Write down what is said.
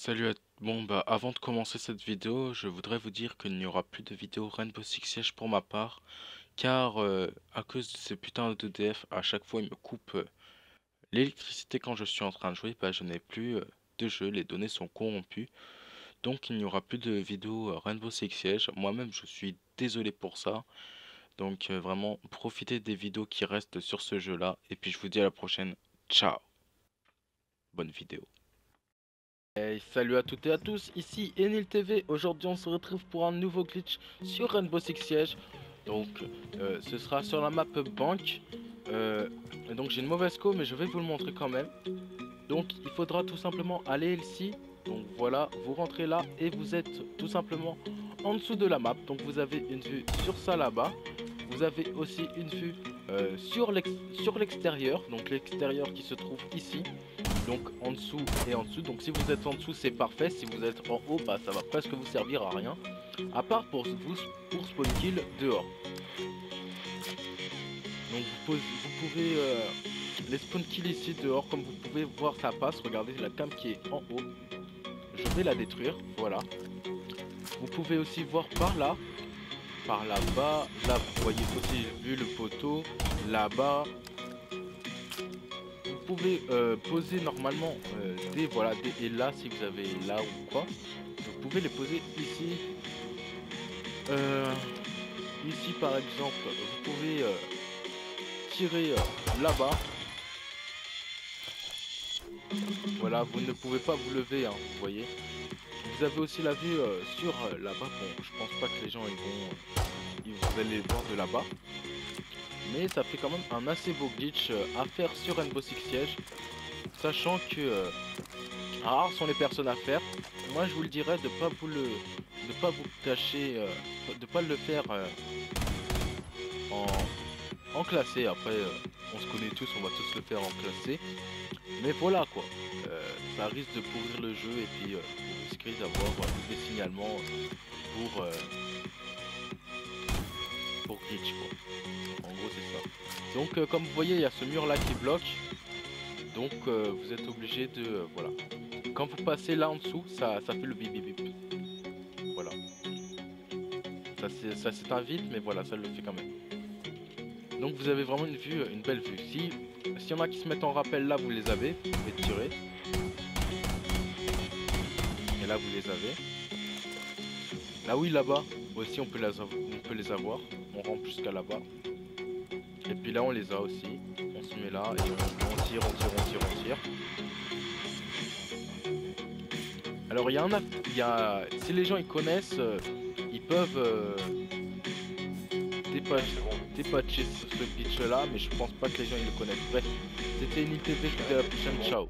Salut à... Bon bah avant de commencer cette vidéo, je voudrais vous dire qu'il n'y aura plus de vidéo Rainbow Six Siege pour ma part, car euh, à cause de ces putains d'EDF, à chaque fois ils me coupent euh, l'électricité quand je suis en train de jouer, bah je n'ai plus euh, de jeu, les données sont corrompues, donc il n'y aura plus de vidéo Rainbow Six Siege, moi-même je suis désolé pour ça, donc vraiment profitez des vidéos qui restent sur ce jeu là, et puis je vous dis à la prochaine, ciao. Bonne vidéo salut à toutes et à tous, ici Enil TV. Aujourd'hui, on se retrouve pour un nouveau glitch sur Rainbow Six Siege. Donc, euh, ce sera sur la map banque. Euh, donc, j'ai une mauvaise co, mais je vais vous le montrer quand même. Donc, il faudra tout simplement aller ici. Donc, voilà, vous rentrez là et vous êtes tout simplement en dessous de la map. Donc, vous avez une vue sur ça là-bas. Vous avez aussi une vue euh, sur l'extérieur. Donc, l'extérieur qui se trouve ici donc en dessous et en dessous. Donc si vous êtes en dessous, c'est parfait. Si vous êtes en haut, bah ça va presque vous servir à rien. À part pour vous pour spawn kill dehors. Donc vous, pouvez euh, les spawn kill ici dehors, comme vous pouvez voir ça passe. Regardez la cam qui est en haut. Je vais la détruire, voilà. Vous pouvez aussi voir par là, par là-bas. Là, vous voyez aussi vu le poteau. Là-bas, pouvez euh, poser normalement euh, des voilà des et là si vous avez là ou quoi. Vous pouvez les poser ici. Euh, ici par exemple vous pouvez tirer là-bas. Voilà vous ne pouvez pas vous lever hein, vous voyez. Vous avez aussi la vue sur là-bas. Bon je pense pas que les gens ils vont ils, vous allez voir de là-bas mais ça fait quand même un assez beau glitch euh, à faire sur Rainbow Six Siege. Sachant que euh, rares sont les personnes à faire. Moi je vous le dirais de pas vous le de pas vous cacher euh, de pas le faire en, en classé. Après on se connaît tous, on va tous le faire en classé. Mais voilà quoi. ça risque de pourrir le jeu et puis vous risquez d'avoir des signalements pour pour glitch quoi. Donc euh, comme vous voyez il y a ce mur là qui bloque. Donc euh, vous êtes obligé de... Euh, voilà. Quand vous passez là en dessous, ça, ça fait le bip bip bip. Voilà. Ça vite mais voilà, ça le fait quand même. Donc vous avez vraiment une vue, une belle vue. Si s'il y en a qui se mettent en rappel là, vous les avez, vous pouvez tirer. Et là vous les avez. Là oui là-bas, aussi on peut, les on peut les avoir on rentre jusqu'à là-bas. Et puis là on les a aussi. On se met là et on, tire, on tire, on tire, on tire. Alors il y a un il y a si les gens ils connaissent, euh, ils peuvent euh, dépatcher, ce glitch là, mais je pense pas que les gens ils le connaissent. Bref, c'était une TV, je vous dis à la prochaine, ciao